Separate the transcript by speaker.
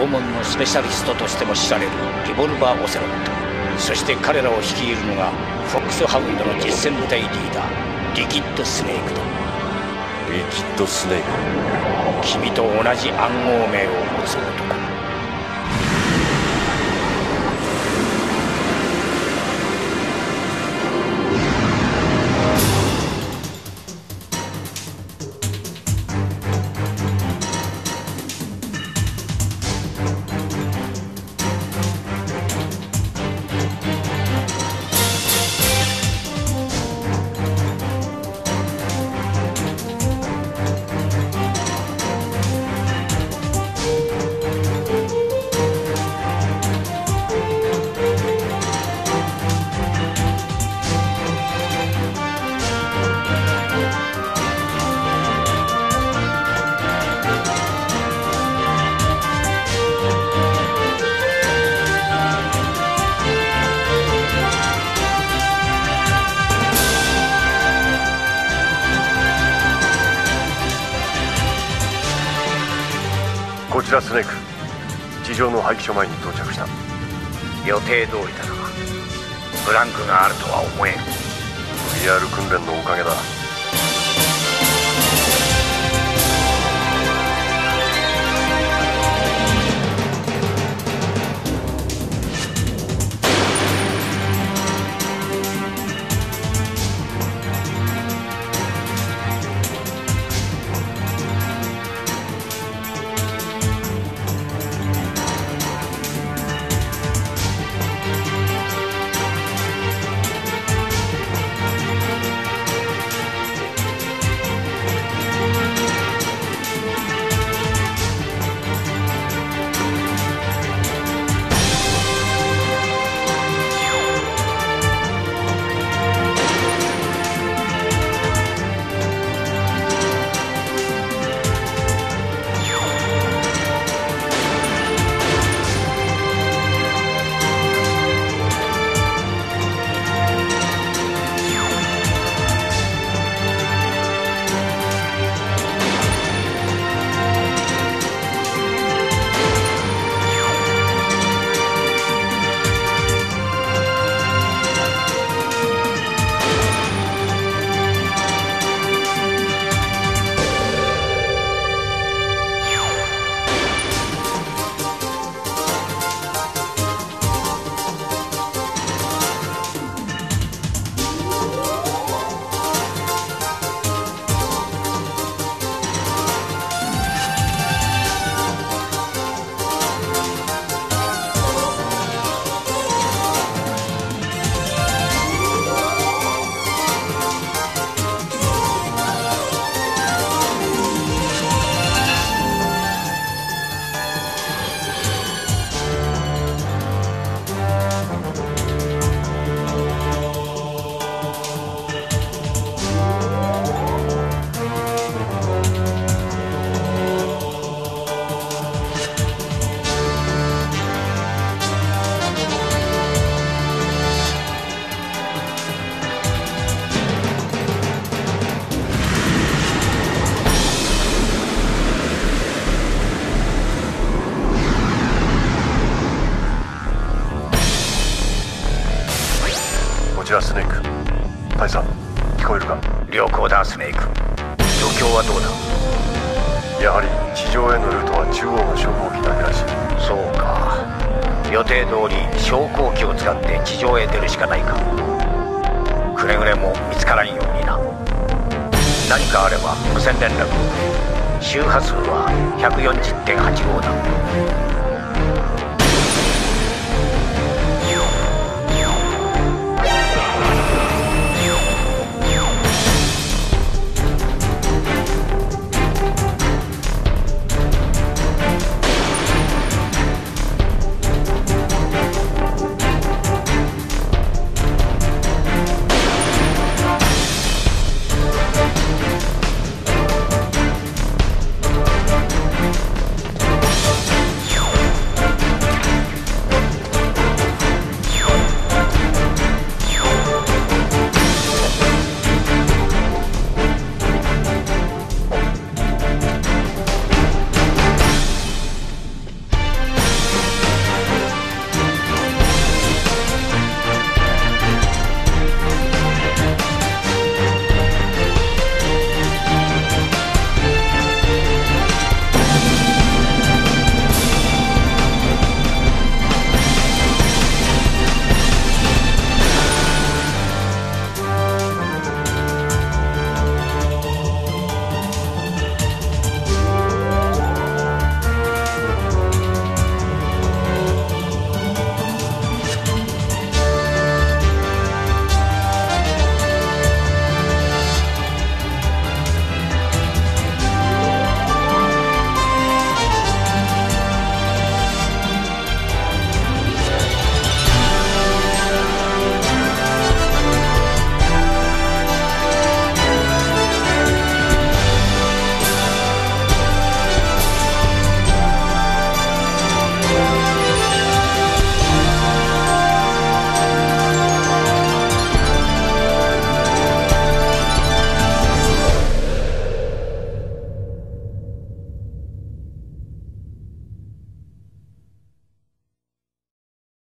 Speaker 1: 拷問のスペシャリストとしても知られるリボルバー・オセロットそして彼らを率いるのがフォックスハウンドの実戦部隊リーダーリキッド・スネーク。だ
Speaker 2: リキッド・スネーク。
Speaker 1: 君と同じ暗号名を持つ男
Speaker 2: こちらスネーク。地上の廃棄所前に到着した。
Speaker 1: 予定通りだなブランクがあるとは思えん。
Speaker 2: VR 訓練のおかげだスネーク。大佐聞こえるか？
Speaker 1: 良好だスネーク。状況はどうだ？
Speaker 2: やはり地上へのルートは中央の昇降機だけらし。い
Speaker 1: そうか。予定通り昇降機を使って地上へ出るしかないか。くれぐれも見つからんようにな。何かあれば無線連絡。周波数は140.85だ